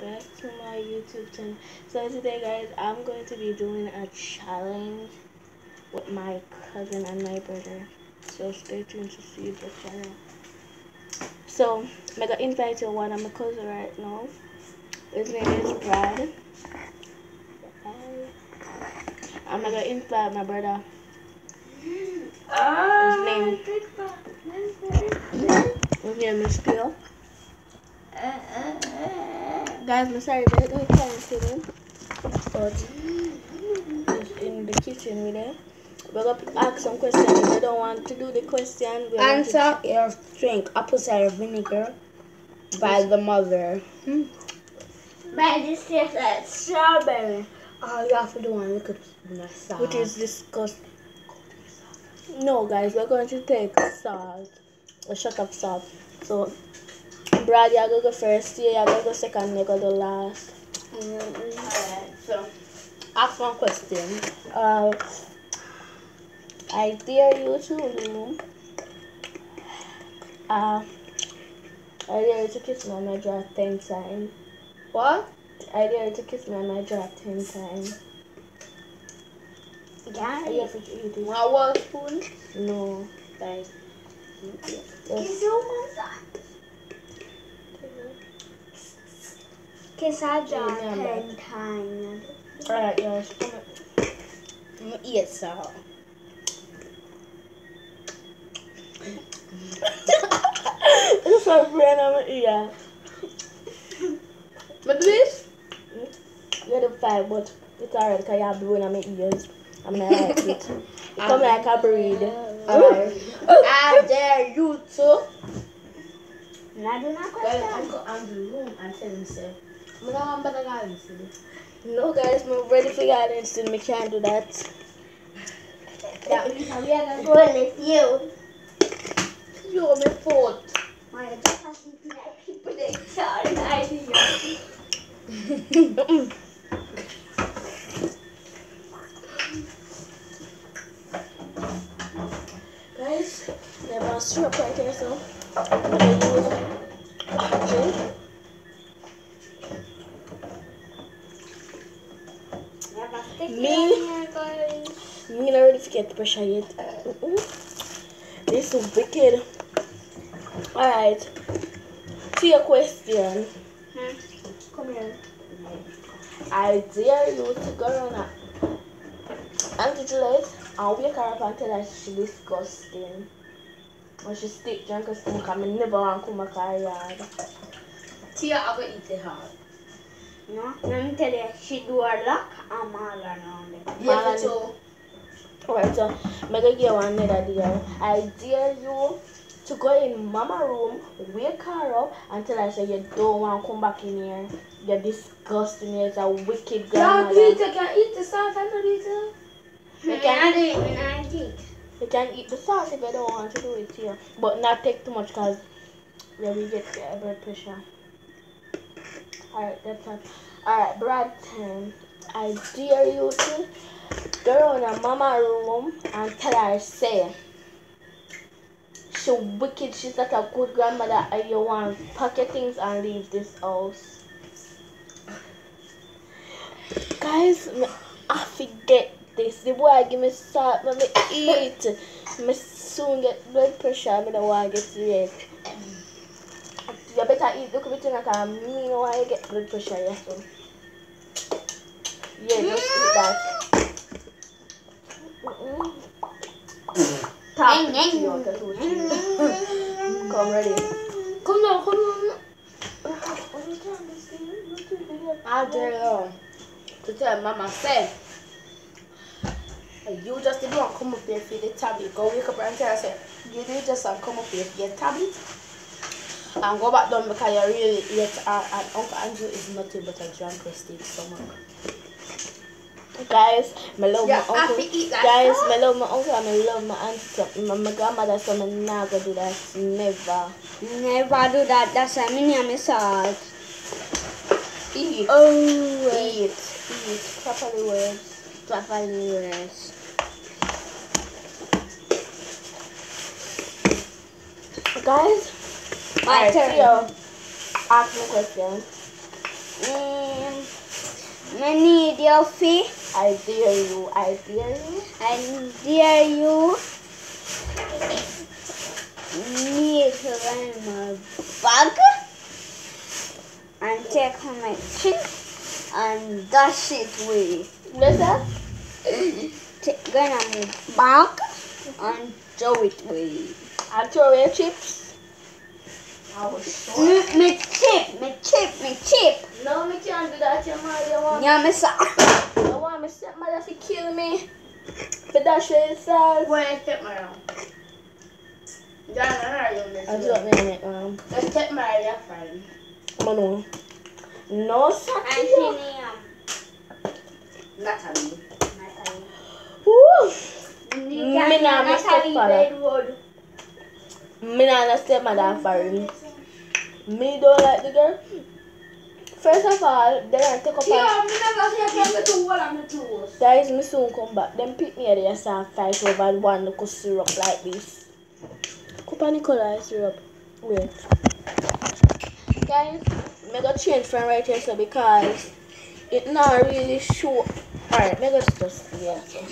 back to my YouTube channel. So today guys, I'm going to be doing a challenge with my cousin and my brother. So stay tuned to see the channel. So I'm gonna invite you one of my cousin right now. His name is Brad. I'm gonna invite my brother. His name, his name is Phil. Guys, I'm sorry, but I can't see them. But in the kitchen with them. We're going to ask some questions. If they don't want to do the question, we're going to- Answer your drink apple cider vinegar by the mother. But this tastes like strawberry. All you have to do one look at the salt. which is disgusting. No, guys, we're going to take salt, a shot of salt. So, Brad, you're going to go first. Yeah, you're going to go second. You're going to go last. Alright, so ask one question. Uh, I dare you to do. Uh, I dare you to kiss me on my jaw ten times. What? I dare you to kiss me on my jaw ten times. Are you Yeah. afraid to eat? One spoon? No, like. Kiss your Our jaw Yeah, ten times. Alright, guys, come on. I'm gonna eat salt. It's my friend on my ear. But this? You're the five, but it's alright because have blue in my ears. I mean, I like it. Come like a breed. I dare you to Now do not question. Uncle Andrew's room and tell him, say, I'm not going to No, guys, I'm ready for y'all and still me can't do that. That means we are gonna go with you. You're my fault. My just has to be like people they tell an idea. Guys, they have a syrup right here, so I'm gonna use a drink. Never stick Me? it on here, guys. I'm not get the pressure yet. Mm-mm. This is wicked. Alright, to your question. Hmm. Come here. I dare you to go on a Auntie Juliet and wake her up and tell her she's disgusting. When she stick drunk and smoke, I never want to come back her yard. Tia, I'm going eat the heart. No, let me tell you, she do her luck and all around it. Yeah, Malani. so Alright, so I'm gonna give one another dare. I dare you to go in mama room, wake her up and tell her say you don't want to come back in here. You're disgusting. You're a wicked Yeah, grandmother. Peter can eat the salt and the little. You I can, do it when I eat. you can eat the sauce if you don't want to do it here. But not take too much because then we get uh, blood pressure. Alright, that's all. Alright, Brad time. I dare you to go in a mama room and tell her say she wicked, she's not a good grandmother and you want to pack your things and leave this house. Guys, me- I forget this. The boy give me salt, me eat. Me soon get blood pressure, I don't want to get sick. You better eat look bit like a me no want to get blood pressure, yeah, so. Yeah, just eat that. Tap Ding, ding. you want to do it. Come ready. Come on, come on. What you trying to say? I dare you to tell Mama, say, you just want to come up here for the tablet. Go wake up and tell her, say, you did just come up here for your tablet. And go back down because you're really yet uh, and Uncle Andrew is nothing but a drunk resting stomach. Guys, I love Yeah, my uncle. fi eat that Guys. I love my uncle and I love my auntie. So my, my grandmother, so I'm do that. Never. Never do that. That's a mini salt. Eat. Oh, Eat. eat properly words. Properly words. Guys, My alright, turn. Theo, ask me a question. Mm, I need your feet. I dare you. I dare you. I dare you. Me to run my bag and take my chick and dash it with. Listen. Take gonna my bag and throw it with. I throw away chips. I was so Me, me chip, me chip, me chip. No, me can't do that. Your mother you want, Yeah, oh, me sa. you want me stepmother to kill me. For that shit itself. Where step my round? Yeah, no, no, you miss I it. don't mean it, man. Let's step my your friend. Mano. No, And Satya. she name. Natalie. Natalie. Woo. Me Me nah miss Natalie stepfather. Me not a stepmother for him. Me don't like the girl. First of all, then I take up a... Yeah, me never say I can't do what I'm doing. Guys, me soon come back. Them pick me at the start fight over one little syrup like this. Cup Nicola syrup. Wait. Guys, me go change from right here so because it not really show. Alright, me go just yeah. So.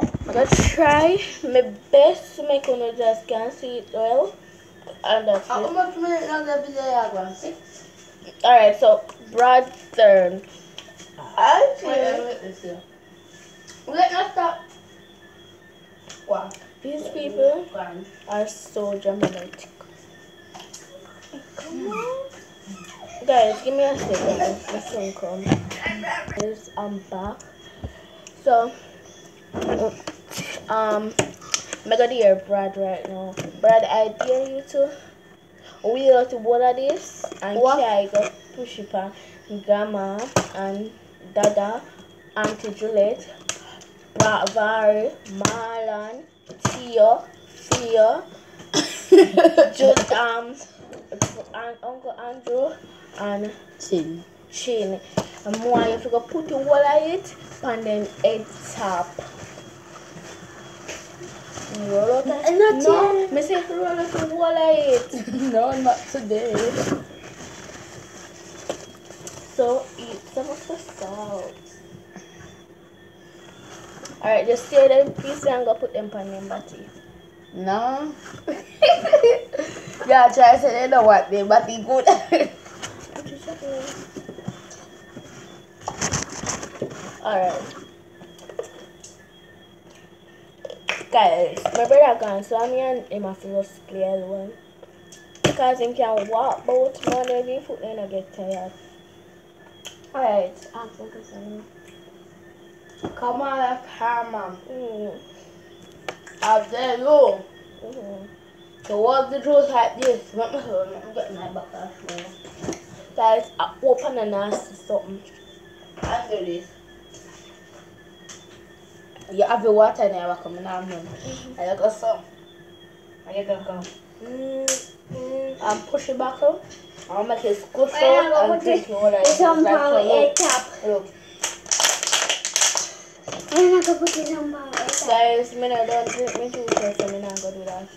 I go try my best to make you just can see it well. And that's How much minute now the video you going? Alright, so Brad turn. I feel. Let us stop. Wow. these people are so dramatic. Come on. Guys, give me a second. The sun come. Yes, I'm back. So, um, mega dear Brad right now. Brad, I dare you to wheel to both of this and What? try go push it on Grandma and Dada, Auntie Juliet, Vary, Marlon, Tia, Thea, just um, and Uncle Andrew and Chin. Chin. And more you have to go put the wall of it and then head top. Not no, yet. me say roll out the wall it. no, not today. So eat some of the salt. Alright, just tear them pieces and go put them on your body. No. yeah, try to say they what they but they good. Alright. Guys, my brother so me and to just play alone. Because him can walk both when his foot then I get tired. Alright, I'm focusing. Come on, Harman. Mm. I tell you. Mm-hmm. So what's the truth like this? Let me on. I'm getting my now. Guys, I open a nasty something. Under this. You have your water now. I look at some. I get them come. Mm, mm. And push it back up. I'll make it squish I out and drink it- the water. It's on power so, up. Look. I'm not gonna put it on up. Guys, me not don't drink me juice, so me not gonna do that.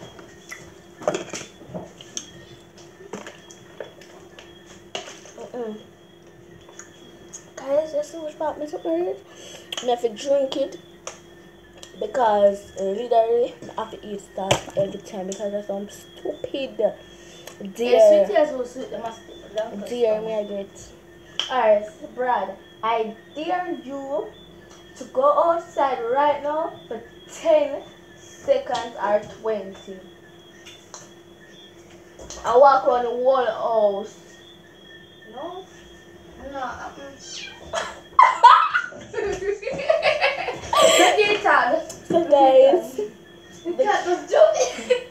Mm-mm. Guys, that's so much about me something. Me have to drink it because literally I have to eat that every time because of some stupid dear sweet as well sweet. They must don't dear me I get. Alright, Brad, I dare you to go outside right now for 10 seconds or 20. I walk around the whole house. No. No. Guys,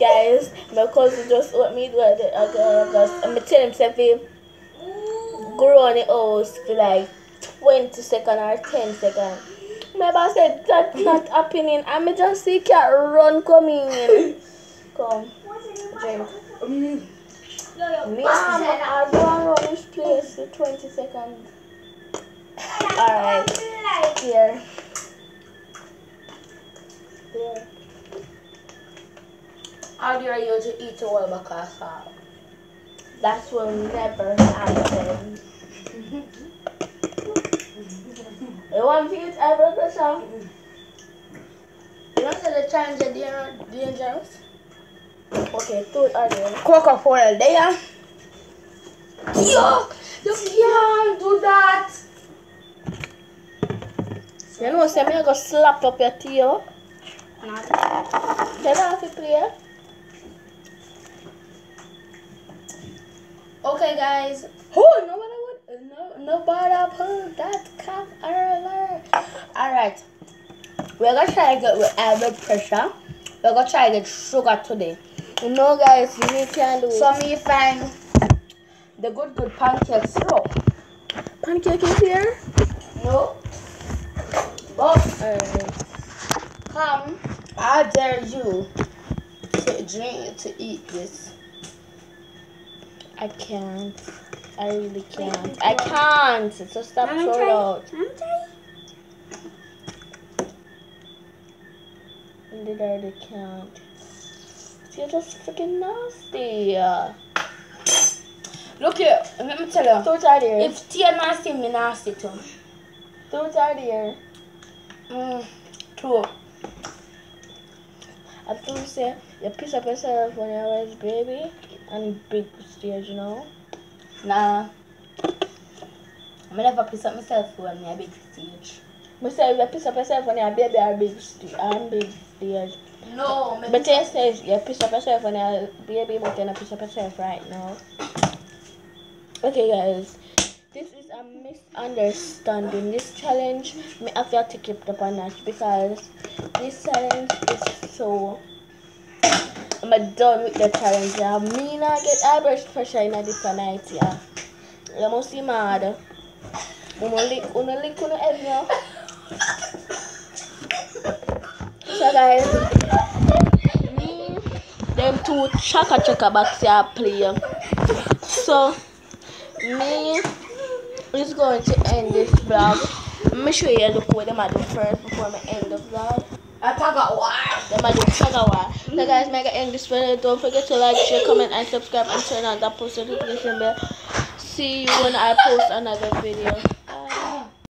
guys, my cousin just let me do it because uh, uh, I'm gonna tell him something. Go around the house for like 20 seconds or 10 seconds. My boss said that's not happening. I'm just see cat run coming in. Come, drink. Me, I'm I go around this place for 20 seconds. Alright, here. how dare you to eat a Wabakasa? That will never happen. you want to eat Wabakasa? You know the times are dangerous? Okay, two are there. Coca-Cola there. Yuck! You can't do that! You know, say me I go slap up your tail. Not. Get off your plate. Okay, guys. Oh, nobody would. No, nobody put that cap earlier. All right. We're gonna try to get with blood pressure. We're gonna try to get sugar today. You know, guys, you can do it. So me find the good good pancake syrup. pancake is here. No. Oh. Alright. come, I dare you to drink to eat this. I can't. I really can't. I can't. So stop throwing out. Trying. I literally can't. You're just freaking nasty. Look here, let me tell you. Two are there. If tea nasty, me nasty too. Two are there. Mm, true. I thought you say you piss up yourself when I was baby and big stage, you know. Nah. I never piss up myself when a big stage. Me say you piss up yourself when you're baby or big stage and big stage. No, me But you say you piss up yourself when you're baby, but you're not piss up yourself right now. Okay, guys. This is a misunderstanding. This challenge, me have to it up a notch because this challenge is so. I'm done with the challenge. Yeah. Me not get blood pressure in a different night. Yeah. You must be mad. Uno lick, uno lick, uno head now. So guys, me, them two chaka chaka box here play. So me is going to end this vlog. Let me show you look what them I do first before I end the vlog. Them I do chagawa. So guys, end this video. Don't forget to like, share, comment, and subscribe, and turn on that post notification bell. See you when I post another video.